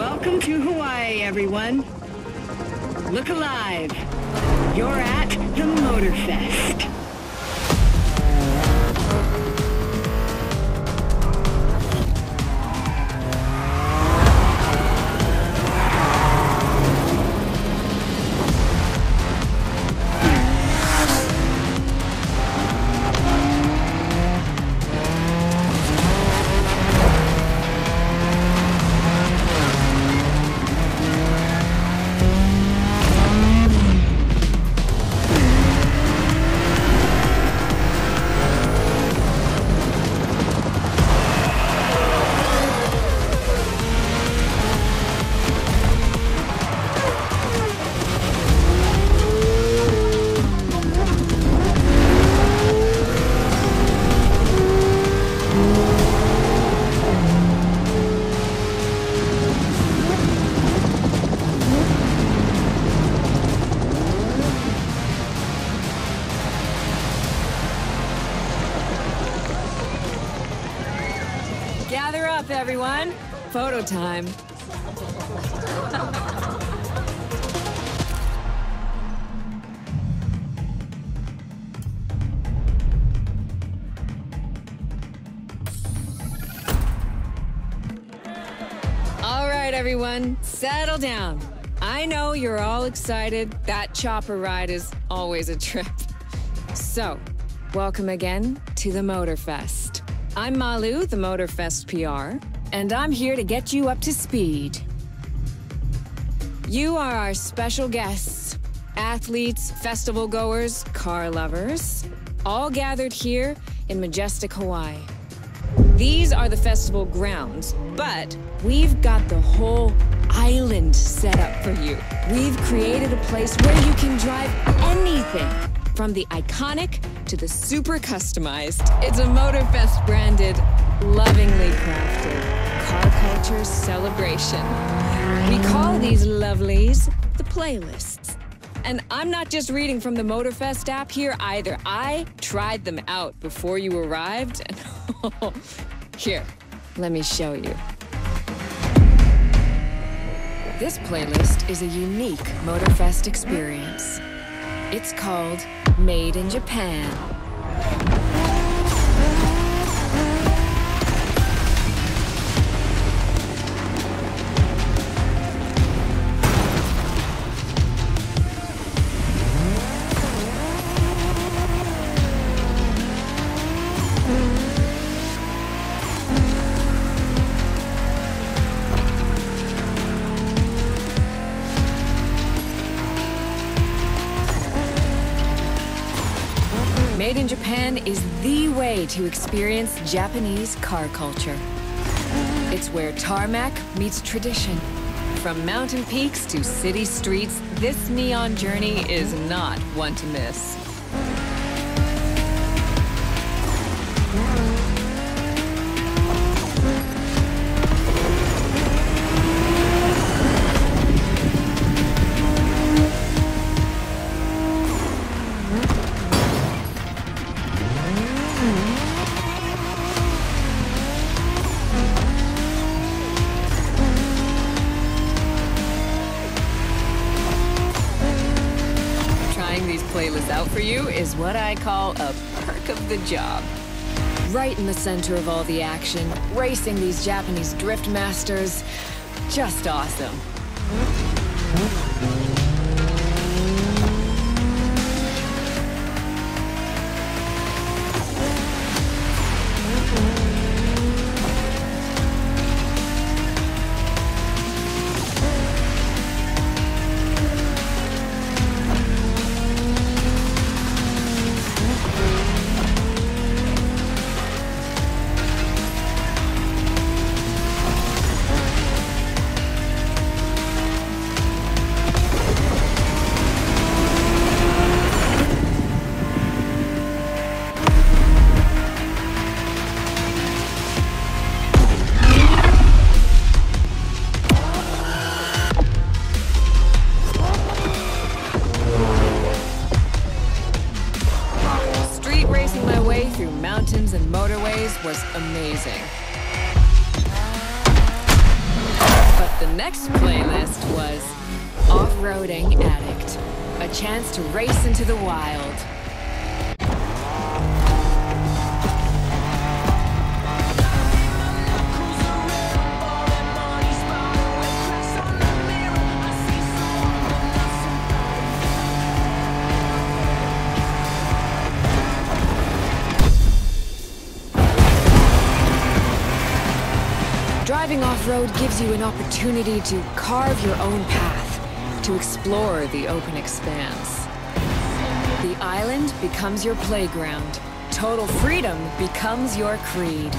Welcome to Hawaii, everyone. Look alive. You're at the Motorfest. Time. All right, everyone, settle down. I know you're all excited. That chopper ride is always a trip. So, welcome again to the Motorfest. I'm Malu, the Motorfest PR, and I'm here to get you up to speed. You are our special guests athletes, festival goers, car lovers, all gathered here in majestic Hawaii. These are the festival grounds, but we've got the whole island set up for you. We've created a place where you can drive anything from the iconic to the super customized. It's a Motorfest branded, lovingly crafted culture celebration. We call these lovelies the playlists. And I'm not just reading from the Motorfest app here either. I tried them out before you arrived. And here, let me show you. This playlist is a unique Motorfest experience. It's called Made in Japan. Made in Japan is the way to experience Japanese car culture. It's where tarmac meets tradition. From mountain peaks to city streets, this neon journey is not one to miss. Playlists out for you is what I call a perk of the job. Right in the center of all the action, racing these Japanese drift masters. Just awesome. Off-road gives you an opportunity to carve your own path, to explore the open expanse. The island becomes your playground. Total freedom becomes your creed.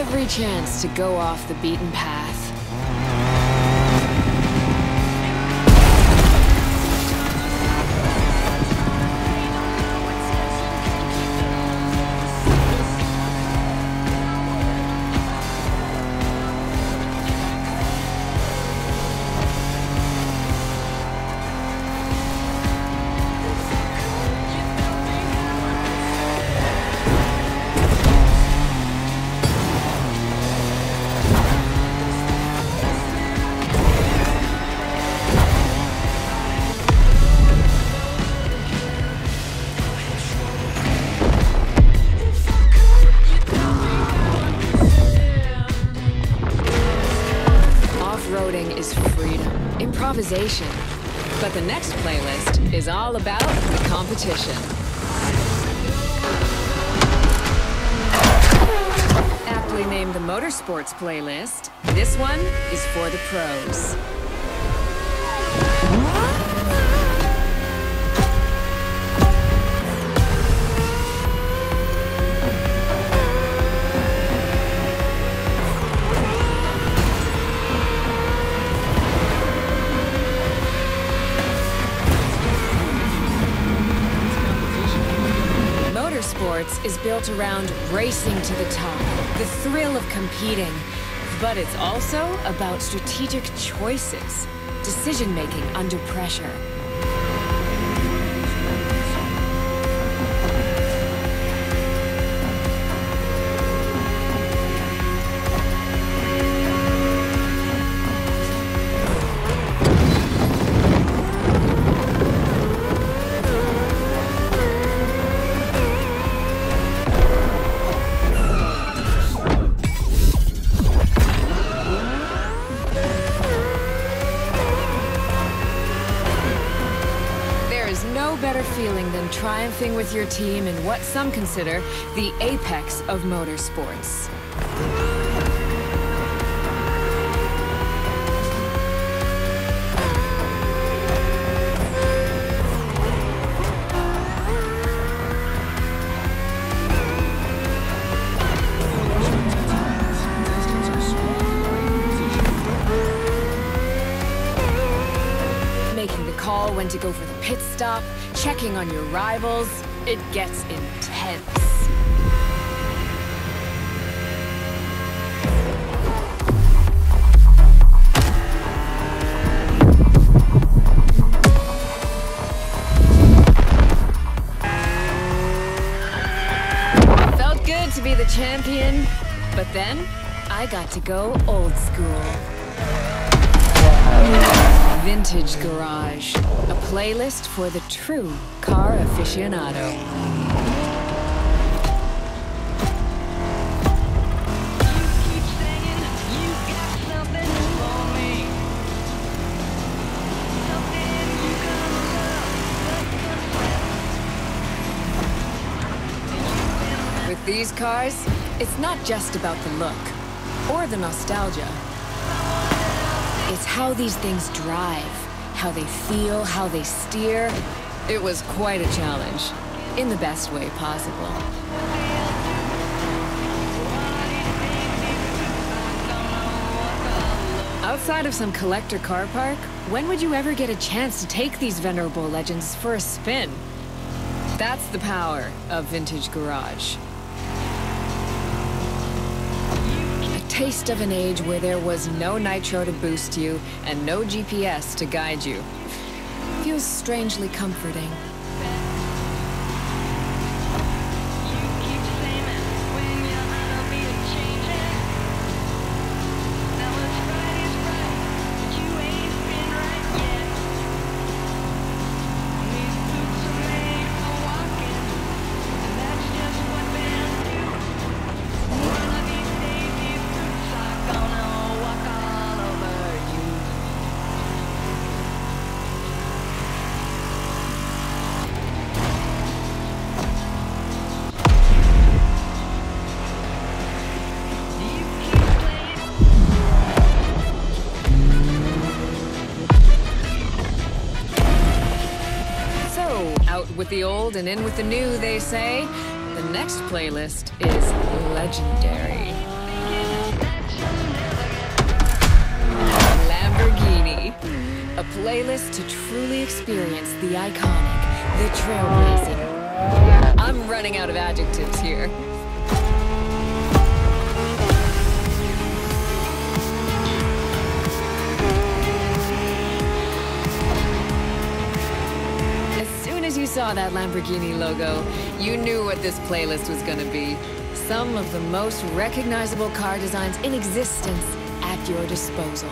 Every chance to go off the beaten path. But the next playlist is all about the competition. Aptly named the Motorsports playlist, this one is for the pros. Motorsports is built around racing to the top, the thrill of competing. But it's also about strategic choices, decision making under pressure. Better feeling than triumphing with your team in what some consider the apex of motorsports. Making the call when to go for the pit stop, checking on your rivals, it gets intense. Felt good to be the champion, but then I got to go old school. Vintage Garage, a playlist for the true car aficionado. With these cars, it's not just about the look or the nostalgia. It's how these things drive, how they feel, how they steer. It was quite a challenge, in the best way possible. Outside of some collector car park, when would you ever get a chance to take these venerable legends for a spin? That's the power of Vintage Garage. Taste of an age where there was no nitro to boost you and no GPS to guide you. Feels strangely comforting. The old and in with the new, they say. The next playlist is legendary. Lamborghini. A playlist to truly experience the iconic, the trailblazing. I'm running out of adjectives here. Saw that Lamborghini logo, you knew what this playlist was gonna be. Some of the most recognizable car designs in existence at your disposal.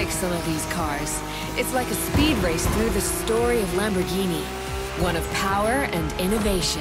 Like some of these cars. It's like a speed race through the story of Lamborghini. One of power and innovation.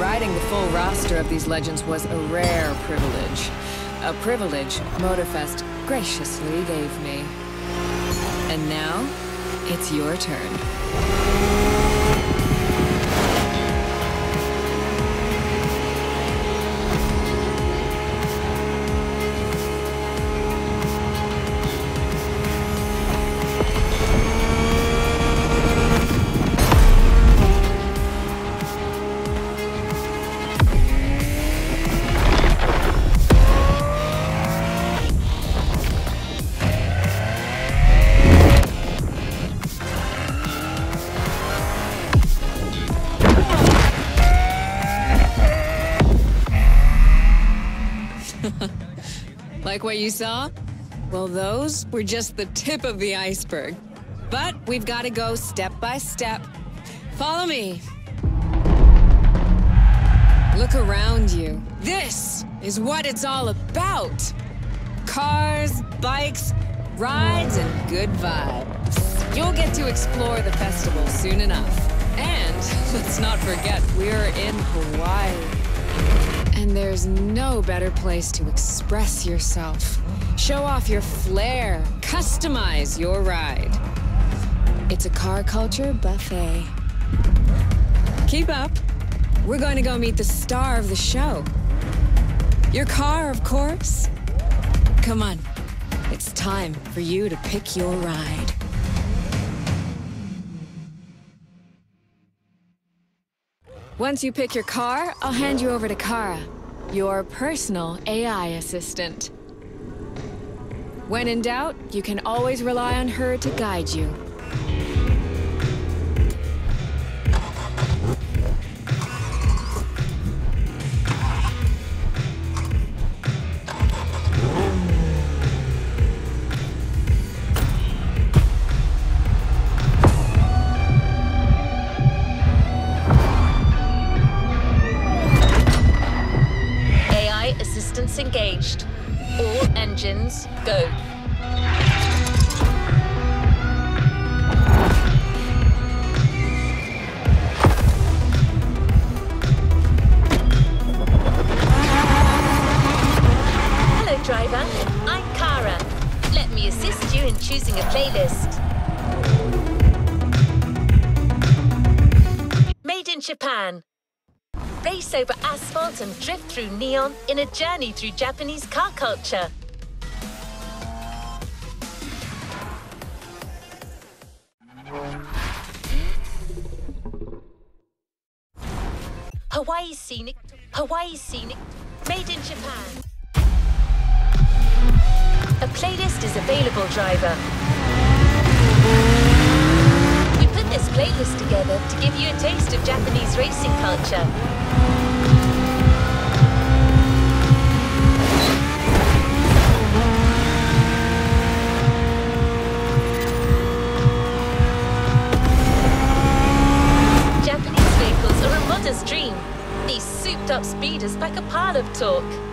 Riding the full roster of these legends was a rare privilege. A privilege Motorfest graciously gave me. And now, it's your turn. Like what you saw? Well, those were just the tip of the iceberg. But we've got to go step by step. Follow me. Look around you. This is what it's all about. Cars, bikes, rides, and good vibes. You'll get to explore the festival soon enough. And let's not forget, we're in Hawaii. And there's no better place to express yourself. Show off your flair. Customize your ride. It's a car culture buffet. Keep up. We're going to go meet the star of the show. Your car, of course. Come on. It's time for you to pick your ride. Once you pick your car, I'll hand you over to Kara, your personal AI assistant. When in doubt, you can always rely on her to guide you. disengaged. All engines go. Race over asphalt and drift through neon in a journey through Japanese car culture. Hawaii Scenic, Hawaii Scenic, made in Japan. A playlist is available, driver. This playlist together to give you a taste of Japanese racing culture. Japanese vehicles are a modest dream. These souped up speeders pack a pile of torque.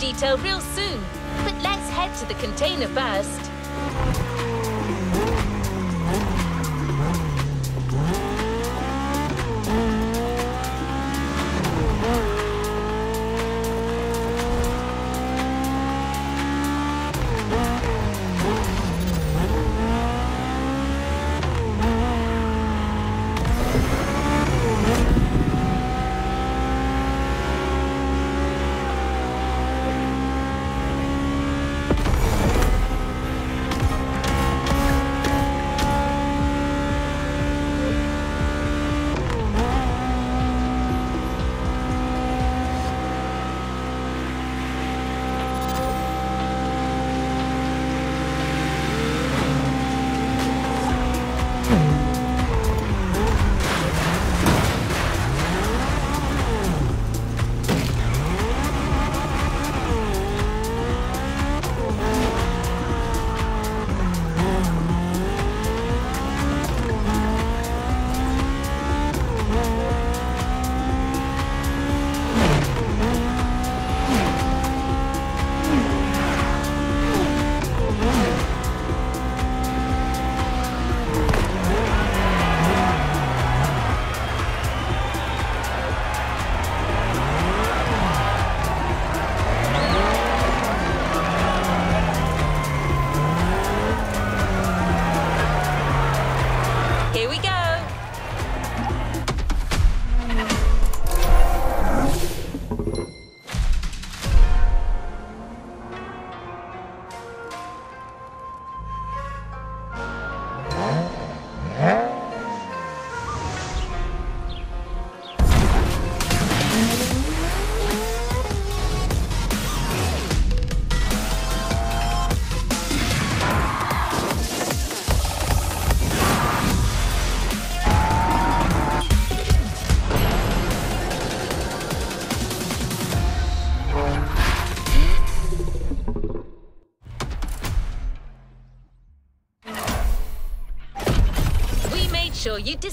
Detail real soon, but let's head to the container first.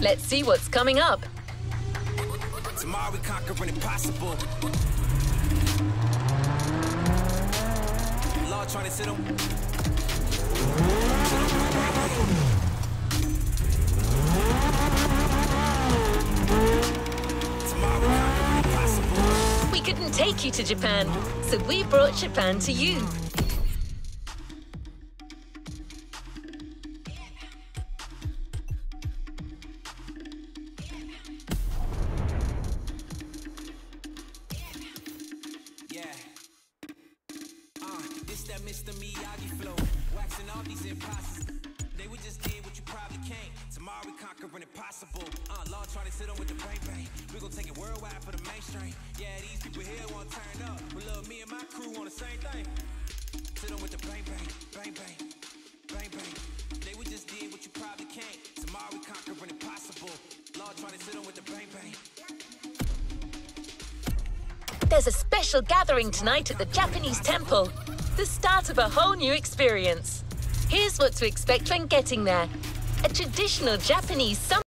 Let's see what's coming up. Tomorrow we conquering impossible. Trying to sit on. Tomorrow we conquering impossible. We couldn't take you to Japan, so we brought Japan to you. Mr. Miyagi flow. Waxing all these. They just did what you probably can't. Tomorrow we conquering impossible. Uh, law trying to sit on with the. We gon' take it worldwide for the mainstream. Yeah, these people here turn up. But look, me and my crew on the same thing. Sit on with the. They just did what you probably can't. Tomorrow we conquering impossible. Law trying to sit on with the. There's a special gathering tonight at the Japanese temple. The start of a whole new experience. Here's what to expect when getting there. A traditional Japanese summer